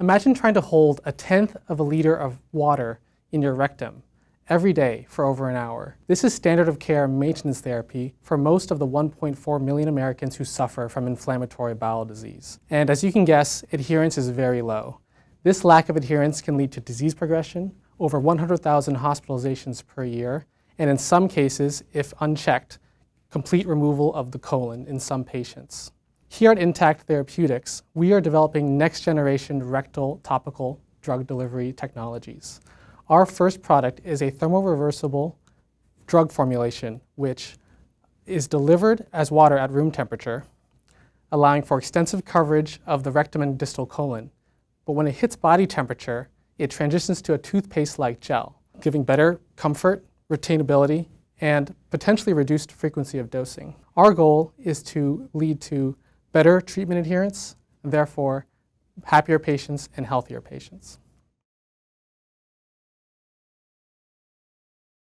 Imagine trying to hold a tenth of a liter of water in your rectum every day for over an hour. This is standard of care maintenance therapy for most of the 1.4 million Americans who suffer from inflammatory bowel disease. And as you can guess, adherence is very low. This lack of adherence can lead to disease progression, over 100,000 hospitalizations per year, and in some cases, if unchecked, complete removal of the colon in some patients. Here at Intact Therapeutics, we are developing next generation rectal topical drug delivery technologies. Our first product is a thermoreversible drug formulation which is delivered as water at room temperature, allowing for extensive coverage of the rectum and distal colon. But when it hits body temperature, it transitions to a toothpaste-like gel, giving better comfort, retainability, and potentially reduced frequency of dosing. Our goal is to lead to better treatment adherence, and therefore happier patients and healthier patients.